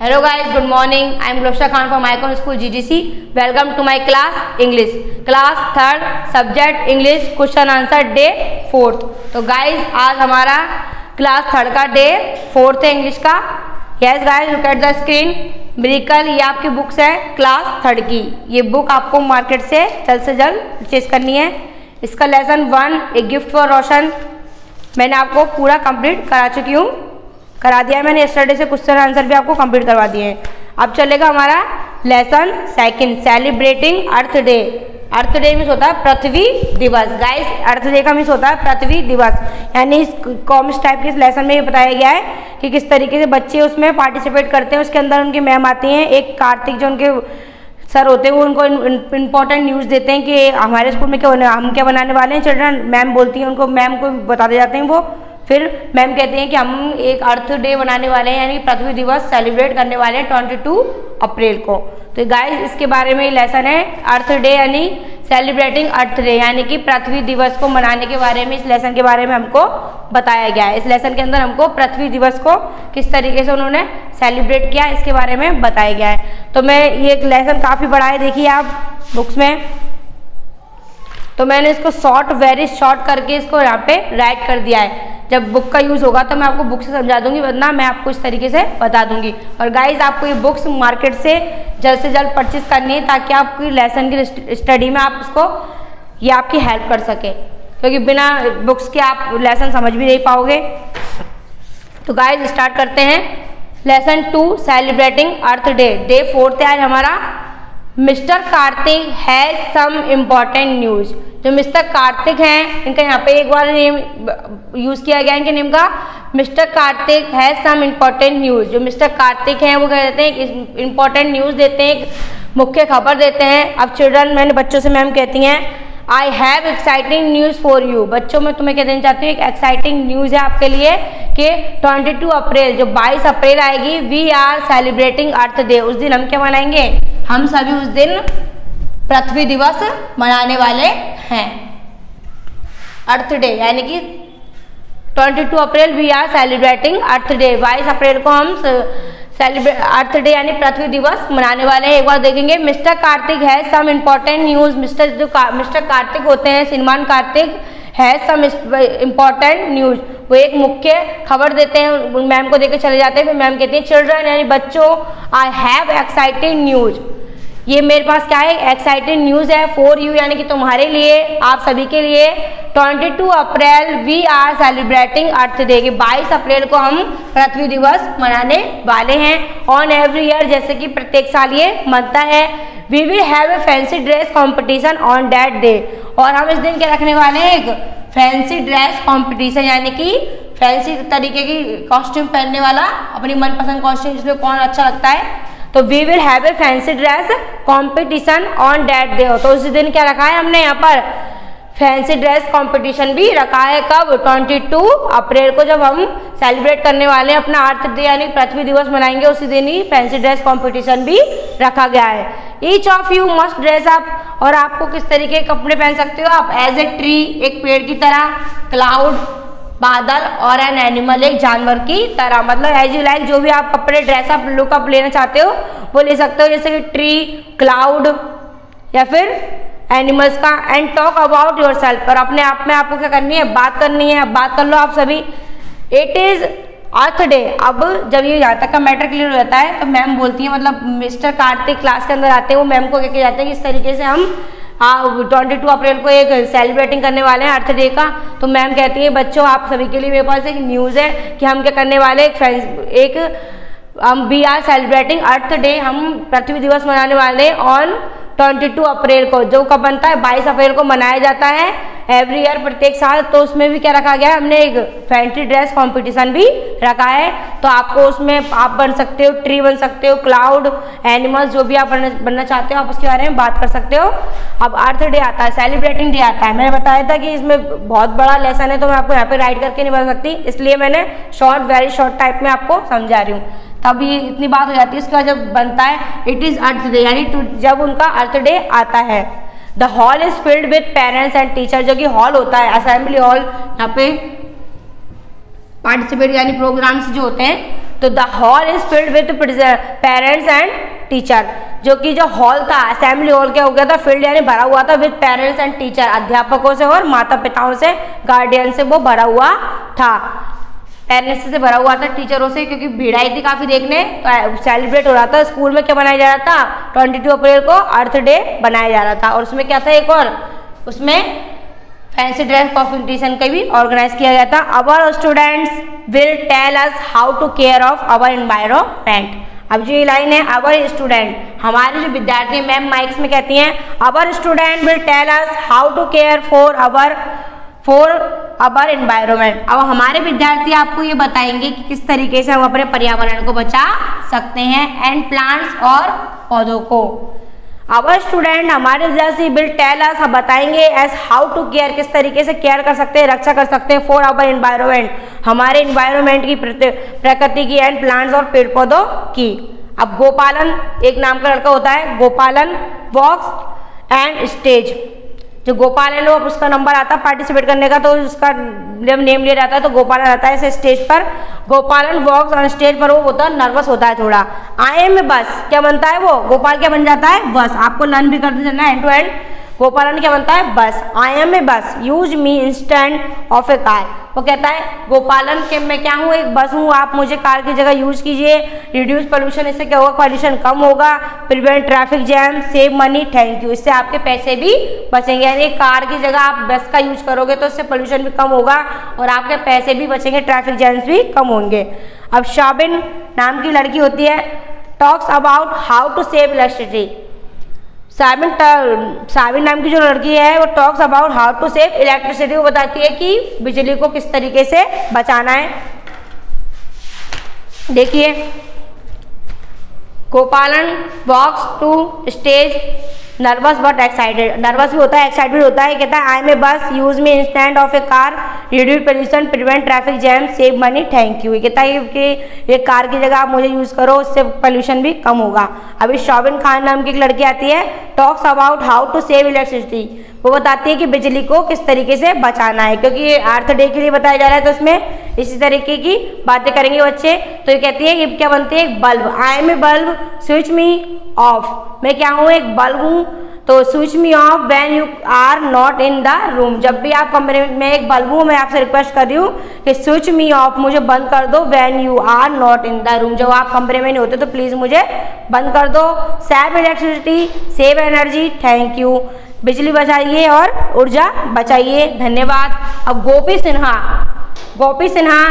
Hello guys good morning I am Rupa Khan for Mycon school GGC welcome to my class English class third subject English question answer day fourth तो guys आज हमारा class third का day fourth है English का. Yes guys look at the screen ब्रिकल ये आपकी books है class third की. ये बुक आपको मार्केट से जल्द से जल्द परचेज करनी है. इसका lesson one a gift for Roshan मैंने आपको पूरा कंप्लीट करा चुकी हूँ. करा दिया है मैंने यस्टरडे से क्वेश्चन आंसर भी आपको कंप्लीट करवा दिए हैं। अब चलेगा हमारा lesson second celebrating Earth Day Earth Day means होता है पृथ्वी दिवस। गाइस अर्थ डे का मीन्स होता है पृथ्वी दिवस। यानी इस कॉमिक्स टाइप के इस लेसन में ये बताया गया है कि किस तरीके से बच्चे उसमें पार्टिसिपेट करते हैं, उसके अंदर उनकी मैम आती हैं। एक कार्तिक जो उनके सर होते हैं, वो उनको इम्पोर्टेंट न्यूज़ देते हैं कि हमारे स्कूल में क्या हम क्या बनाने वाले हैं? चिल्ड्रन मैम बोलती हैं, उनको मैम को बताते जाते हैं वो। फिर मैम कहते हैं कि हम एक अर्थ डे बनाने वाले हैं, यानी पृथ्वी दिवस सेलिब्रेट करने वाले हैं ट्वेंटी टू अप्रैल को। तो गाइस इसके बारे में लेसन है, अर्थ डे, यानी सेलिब्रेटिंग अर्थ डे, यानी कि पृथ्वी दिवस को मनाने के बारे में, इस लेसन के बारे में हमको बताया गया है। इस लेसन के अंदर हमको पृथ्वी दिवस को किस तरीके से उन्होंने सेलिब्रेट किया, इसके बारे में बताया गया है। तो मैं ये एक लेसन काफ़ी बड़ा है, देखिए आप बुक्स में। तो मैंने इसको शॉर्ट वेरी शॉर्ट करके इसको यहाँ पे राइट कर दिया है। जब बुक का यूज़ होगा तो मैं आपको बुक से समझा दूँगी, वरना मैं आपको इस तरीके से बता दूँगी। और गाइज़ आपको ये बुक्स मार्केट से जल्द से जल्द परचेज करनी है ताकि आपकी लेसन की स्टडी में आप इसको ये आपकी हेल्प कर सके। क्योंकि बिना बुक्स के आप लेसन समझ भी नहीं पाओगे। तो गाइज़ स्टार्ट करते हैं। Lesson two celebrating Earth Day day fourth है आज हमारा mister Karthik has some important news. जो मिस्टर कार्तिक हैं, इनका यहाँ पे एक बार नेम यूज़ किया गया इनके नेम का। Mister Karthik has some important news. जो मिस्टर कार्तिक हैं, वो कह देते हैं इंपॉर्टेंट न्यूज़ देते हैं मुख्य खबर देते हैं। अब चिल्ड्रन मैंने बच्चों से मैम कहती हैं I have exciting news for you बच्चों, में तुम्हें क्या देना चाहती हूँ, एक एक्साइटिंग न्यूज़ है आपके लिए कि 22 अप्रैल जो 22 अप्रैल आएगी we are celebrating Earth Day उस दिन हम क्या मनाएँगे? हम सभी उस दिन पृथ्वी दिवस मनाने वाले हैं। अर्थ डे यानी कि 22 April we are celebrating Earth Day. 22 अप्रैल को हम सेलिब्रेट अर्थ डे यानी पृथ्वी दिवस मनाने वाले हैं। एक बार देखेंगे मिस्टर कार्तिक है सम इम्पोर्टेंट न्यूज़ मिस्टर जो का, मिस्टर कार्तिक होते हैं श्रीमान कार्तिक है सम इंपॉर्टेंट न्यूज़ वो एक मुख्य खबर देते हैं मैम को देकर चले जाते हैं। फिर मैम कहती हैं चिल्ड्रन यानी बच्चों आई हैव एक्साइटिंग न्यूज़ ये मेरे पास क्या है? एक्साइटेड न्यूज़ है फॉर यू यानी कि तुम्हारे लिए, आप सभी के लिए। 22 April we are celebrating Earth Day की 22 अप्रैल को हम पृथ्वी दिवस मनाने वाले हैं। ऑन एवरी ईयर जैसे कि प्रत्येक साल ये मनता है। We will have a fancy dress competition on that day और हम इस दिन क्या रखने वाले हैं? एक फैंसी ड्रेस कॉम्पिटिशन यानी कि फैंसी तरीके की कॉस्ट्यूम पहनने वाला, अपनी मनपसंद कॉस्ट्यूम जिसमें कौन अच्छा लगता है? तो we will have a fancy dress competition on that day तो उस दिन क्या रखा है हमने यहाँ पर? फैंसी ड्रेस कंपटीशन भी रखा है कब? 22 अप्रैल को जब हम सेलिब्रेट करने वाले हैं, अपना अर्थ डे यानी पृथ्वी दिवस मनाएँगे, उसी दिन ही फैंसी ड्रेस कंपटीशन भी रखा गया है। Each of you must dress up और आपको किस तरीके के कपड़े पहन सकते हो? आप एज ए ट्री एक पेड़ की तरह क्लाउड बादल और एन एनिमल एक जानवर की तरह। मतलब एज यू लाइक जो भी आप कपड़े ड्रेसअप लुकअप लेना चाहते हो, वो ले सकते हो। जैसे कि ट्री क्लाउड या फिर एनिमल्स का। And talk about yourself और अपने आप में आपको क्या करनी है? बात करनी है। बात कर लो आप सभी। इट इज़ अर्थ डे अब जब ये यहाँ तक का मैटर क्लियर हो जाता है तो मैम बोलती है मतलब मिस्टर कार्तिक क्लास के अंदर आते हैं, वो मैम को क्या जाते हैं कि इस तरीके से हम ट्वेंटी टू अप्रैल को एक सेलिब्रेटिंग करने वाले हैं अर्थ डे का। तो मैम कहती है, बच्चों, आप सभी के लिए मेरे पास एक न्यूज़ है कि हम क्या करने वाले एक एक, हम we are celebrating Earth Day, हम पृथ्वी दिवस मनाने वाले ऑन 22 अप्रैल को, जो कब बनता है 22 अप्रैल को मनाया जाता है। एवरी ईयर प्रत्येक साल तो उसमें भी क्या रखा गया है? हमने एक फैंसी ड्रेस कंपटीशन भी रखा है। तो आपको उसमें आप बन सकते हो ट्री बन सकते हो क्लाउड एनिमल्स जो भी आप बनना चाहते हो, आप उसके बारे में बात कर सकते हो। अब अर्थ डे आता है सेलिब्रेटिंग डे आता है। मैंने बताया था कि इसमें बहुत बड़ा लेसन है तो मैं आपको यहाँ पे राइड करके नहीं बता सकती। इसलिए मैंने शॉर्ट वेरी शॉर्ट टाइप में आपको समझा रही हूँ। तब ये इतनी बात हो जाती है। इसके जब बनता है इट इज़ अर्थ डे यानी जब उनका अर्थ डे आता है। The hall is filled with parents and teacher जो कि हॉल होता है असेंबली हॉल यहाँ पे पार्टिसिपेट यानी प्रोग्राम्स जो होते हैं तो the hall is filled with parents and teacher जो कि जो हॉल था असेंबली हॉल क्या हो गया था फ़ील्ड यानी भरा हुआ था विद पेरेंट्स एंड टीचर अध्यापकों से और माता पिताओं से गार्डियन से वो भरा हुआ था। पेरेंट्स से भरा हुआ था टीचरों से, क्योंकि भीड़ आई थी काफ़ी देखने तो सेलिब्रेट हो रहा था स्कूल में क्या बनाया जा रहा था? ट्वेंटी टू अप्रैल को अर्थ डे बनाया जा रहा था। और उसमें क्या था एक और? उसमें फैंसी ड्रेस कॉम्पिटिशन का भी ऑर्गेनाइज किया गया था। Our students will tell us how to care of our environment अब जो ये लाइन है अवर स्टूडेंट हमारे जो विद्यार्थी मैम माइक्स में कहती हैं our student will tell us how to care for our for our environment अब हमारे विद्यार्थी आपको ये बताएँगे कि किस तरीके से हम अपने पर्यावरण को बचा सकते हैं एंड प्लांट्स और पौधों को। अवर स्टूडेंट हमारे विद्यार्थी बिल टेल अस हम बताएँगे एज हाउ टू केयर किस तरीके से केयर कर सकते हैं, रक्षा कर सकते हैं फॉर अवर एनवायरमेंट हमारे एनवायरमेंट की प्रकृति की एंड प्लांट्स और पेड़ पौधों की। अब गोपालन, एक नाम का लड़का होता है, गोपालन वॉक्स एंड स्टेज जो गोपाल है लोग उसका नंबर आता है पार्टिसिपेट करने का तो उसका जब नेम लिया जाता है तो गोपालन आता है स्टेज पर। गोपालन वॉक्स ऑन स्टेज पर, वो होता है नर्वस होता है थोड़ा। आई एम बस क्या बनता है वो? गोपाल क्या बन जाता है? बस आपको लर्न भी करते जाना एंड टू एंड गोपालन क्या बनता है? बस। I am a bus use me instant of a car वो कहता है, गोपालन के मैं क्या हूँ? एक बस हूँ। आप मुझे कार की जगह यूज़ कीजिए। रिड्यूस पोल्यूशन इससे क्या होगा? पॉल्यूशन कम होगा। Prevent traffic jam save money thank you इससे आपके पैसे भी बचेंगे। यानी कार की जगह आप बस का यूज़ करोगे तो इससे पोल्यूशन भी कम होगा और आपके पैसे भी बचेंगे। ट्रैफ़िक जैम्स भी कम होंगे। अब शाबिन नाम की लड़की होती है। Talks about how to save electricity Sabin Sabin नाम की जो लड़की है, वो talks about how to save electricity वो बताती है कि बिजली को किस तरीके से बचाना है। देखिए, Gopalan walks to stage nervous but excited nervous भी होता है एक्साइटेड होता है। कहता है I may bus use me instant of a car reduce pollution prevent traffic jam save money thank you कहता है कि एक कार की जगह आप मुझे यूज़ करो, उससे पोल्यूशन भी कम होगा। अभी शॉबिन खान नाम की एक लड़की आती है talks about how to save electricity वो बताती है कि बिजली को किस तरीके से बचाना है, क्योंकि अर्थ डे के लिए बताया जा रहा है तो उसमें इसी तरीके की बातें करेंगे बच्चे। तो ये कहती है कि क्या बनती है? एक bulb. I am a bulb switch me off मैं क्या हूँ? एक बल्ब हूँ। तो switch me off when you are not in the room जब भी आप कमरे में एक बल्ब हूँ, मैं आपसे रिक्वेस्ट कर रही हूँ कि स्विच मी ऑफ़ मुझे बंद कर दो when you are not in the room जब आप कमरे में नहीं होते तो प्लीज़ मुझे बंद कर दो। Save electricity save energy thank you बिजली बचाइए और ऊर्जा बचाइए। धन्यवाद। अब Gopi Sinha Gopi Sinha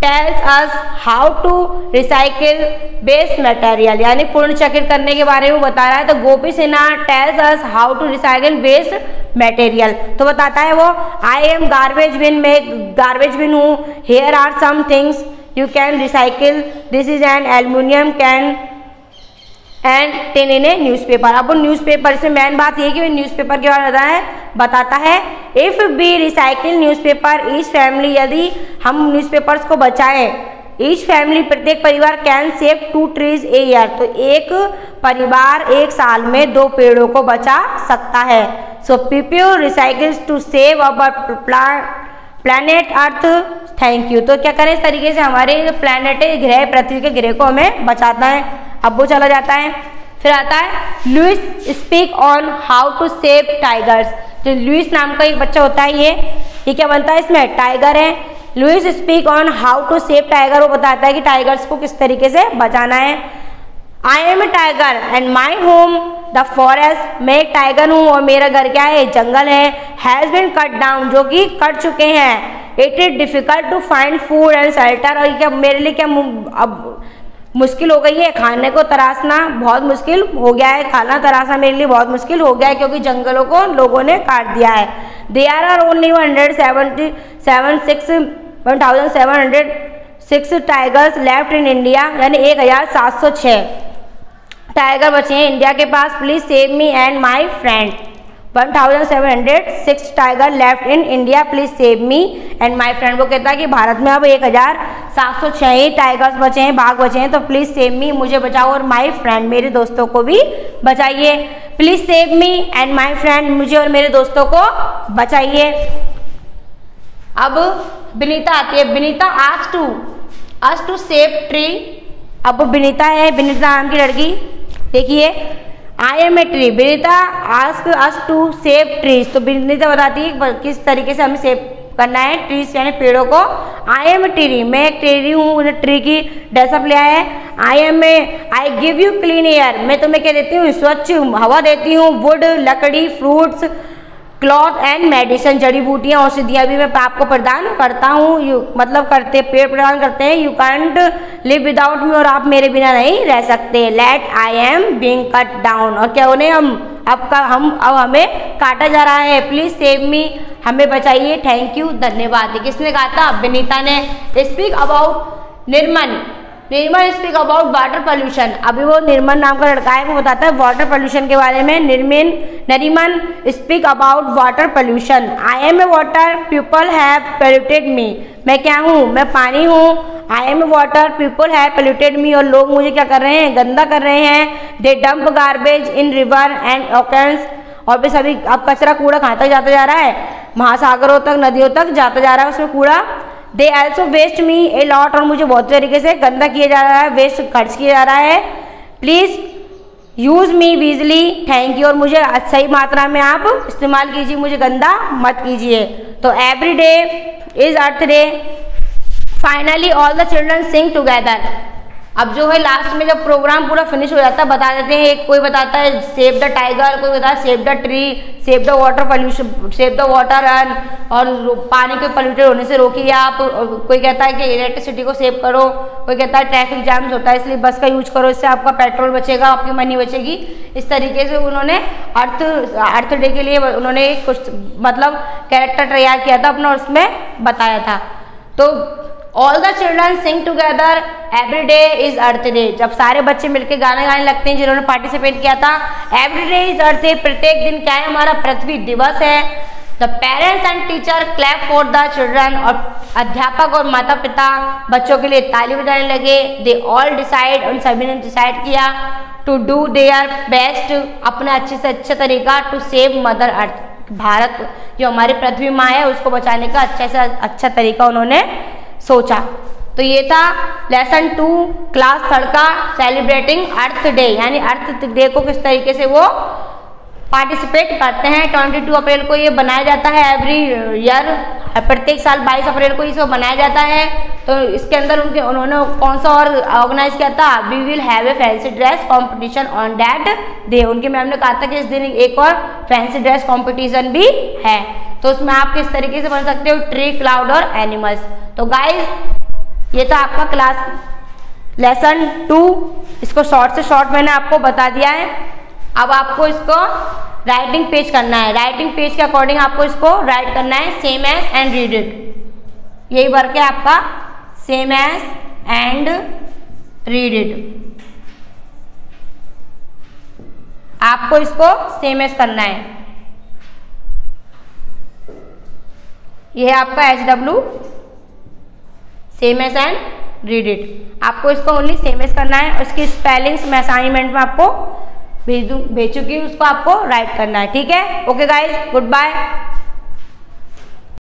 tells us how to recycle waste material यानी पुनर्चक्रित करने के बारे में बता रहा है। तो Gopi Sinha tells us how to recycle waste material तो बताता है वो आई एम गार्बेज बिन मैं गार्बेज बिन हूँ। Here are some things you can recycle this is an aluminium can and tin in a newspaper अब newspaper से main बात यह कि न्यूज़ पेपर के बारे में बताता है if we recycle newspaper each family यदि हम न्यूज़पेपर्स को बचाएँ ईच फैमिली प्रत्येक परिवार can save two trees a year तो एक परिवार एक साल में दो पेड़ों को बचा सकता है। So PPO recycles to save our planet Earth thank you तो क्या करें? इस तरीके से हमारे प्लानट ग्रह, पृथ्वी के ग्रह को हमें बचाता है। अब वो चला जाता है। फिर आता है Louis speak on how to save tigers जो लुइस नाम का एक बच्चा होता है ये। ये क्या बनता है इसमें? टाइगर है। Louis speak on how to save tiger वो बताता है कि टाइगर्स को किस तरीके से बचाना है। I am a tiger and my home the forest मैं एक टाइगर हूँ और मेरा घर क्या है? जंगल है। हैज़ बिन कट डाउन जो कि कट चुके हैं। It is difficult to find food and shelter और क्या मेरे लिए क्या अब मुश्किल हो गई है, खाने को तराशना बहुत मुश्किल हो गया है, खाना तराशना मेरे लिए बहुत मुश्किल हो गया है क्योंकि जंगलों को लोगों ने काट दिया है। They are are only hundred seventy seven six one thousand seven hundred six tigers left in India यानी एक हज़ार सात सौ छः टाइगर बचे हैं इंडिया के पास please save me and my friend 1706 tiger left in India please save me and my friend वो कहता है कि भारत में अब एक हज़ार सात सौ छः ही टाइगर्स बचे हैं, बाघ बचे हैं तो प्लीज़ सेव मी मुझे बचाओ और माय फ्रेंड मेरे दोस्तों को भी बचाइए। Please save me and my friend मुझे और मेरे दोस्तों को बचाइए। अब विनीता आती है। विनीता, आज to us to save tree अब विनीता है, विनीता नाम की लड़की। देखिए I am a tree Binita ask us to save trees तो बिनीता बताती है किस तरीके से हमें सेव करना है ट्रीज यानी पेड़ों को। आई एम ए ट्री मैं एक ट्री हूँ ट्री की डेसअप ले आए है। I am a I give you clean air मैं तुम्हें क्या देती हूँ? स्वच्छ हवा देती हूँ। वुड लकड़ी फ्रूट्स क्लॉथ एंड मेडिसिन, जड़ी बूटियाँ, औषधियाँ भी मैं आपको प्रदान करता हूँ। यू मतलब करते, पेड़ प्रदान करते हैं। You can't live without me और आप मेरे बिना नहीं रह सकते। Let I am being cut down और क्या उन्हें हम, अब का, हम, अब हमें काटा जा रहा है। प्लीज़ सेव मी हमें बचाइए। थैंक यू धन्यवाद। किसने कहा था विनीता ने। Speak about Nirman Nirmal speak about water pollution अभी वो निर्मल नाम का लड़का है, वो बताता है वाटर पोल्यूशन के बारे में। Nirmin Nariman speak about water pollution I am a water people have polluted me मैं क्या हूँ? मैं पानी हूँ। I am water people have polluted me और लोग मुझे क्या कर रहे हैं? गंदा कर रहे हैं। They dump garbage in river and oceans और भी सभी, अब कचरा कूड़ा कहाँ तक जाता जा रहा है? महासागरों तक, नदियों तक जाता जा रहा है उसमें कूड़ा। They also waste me a lot और मुझे बहुत तरीके से गंदा किया जा रहा है वेस्ट खर्च किया जा रहा है। प्लीज़ यूज़ मी बिजली थैंक यू और मुझे सही मात्रा में आप इस्तेमाल कीजिए, मुझे गंदा मत कीजिए। तो every day is Earth Day finally all the children sing together अब जो है लास्ट में जब प्रोग्राम पूरा फिनिश हो जाता है, बता देते हैं, एक कोई बताता है सेव द टाइगर कोई बताता है save the tree save the water pollution save the water run और पानी के पॉल्यूटेड होने से रोकिए आप कोई कहता है कि इलेक्ट्रिसिटी को सेव करो, कोई कहता है ट्रैफ़िक जाम्स होता है, इसलिए बस का यूज़ करो, इससे आपका पेट्रोल बचेगा, आपकी मनी बचेगी। इस तरीके से उन्होंने अर्थ अर्थ डे के लिए उन्होंने कुछ मतलब कैरेक्टर तैयार किया था अपना उसमें बताया था। तो all the children sing together every day is Earth Day जब सारे बच्चे मिलकर गाने गाने लगते हैं, जिन्होंने पार्टिसिपेट किया था every day is Earth Day प्रत्येक दिन क्या है? हमारा पृथ्वी दिवस है। The parents and teacher clap for the children और अध्यापक और माता पिता बच्चों के लिए ताली बजाने लगे। दे ऑल डिसाइड उन सभी ने डिसाइड किया टू डू देयर बेस्ट अपना अच्छे से अच्छा तरीका to save Mother Earth Bharat जो हमारी पृथ्वी माँ है, उसको बचाने का अच्छे से अच्छा तरीका उन्होंने सोचा। तो ये था लेसन टू क्लास थर्ड का सेलिब्रेटिंग अर्थ डे यानी अर्थ डे को किस तरीके से वो पार्टिसिपेट करते हैं। 22 अप्रैल को ये बनाया जाता है एवरी ईयर प्रत्येक साल 22 अप्रैल को इसको बनाया जाता है। तो इसके अंदर उनके, उन्होंने कौन सा और ऑर्गेनाइज किया था? We will have a fancy dress competition on that day उनके मैम ने कहा था कि इस दिन एक और फैंसी ड्रेस कंपटीशन भी है। तो उसमें आप किस तरीके से बन सकते हो? ट्री क्लाउड और एनिमल्स तो गाइज़ ये तो आपका क्लास लेसन टू इसको शॉर्ट से शॉर्ट मैंने आपको बता दिया है। अब आपको इसको राइटिंग पेज करना है। राइटिंग पेज के अकॉर्डिंग आपको इसको राइट करना है same as and read it यही वर्क है आपका। Same as and read it आपको इसको सेम एज करना है। ये है आपका H W same as and read it आपको इसको ओनली सेम एस करना है उसकी स्पेलिंग्स मैं असाइनमेंट में आपको भेज दूँ भेज चुकी हूँ उसको आपको राइट करना है, ठीक है? Okay guys good bye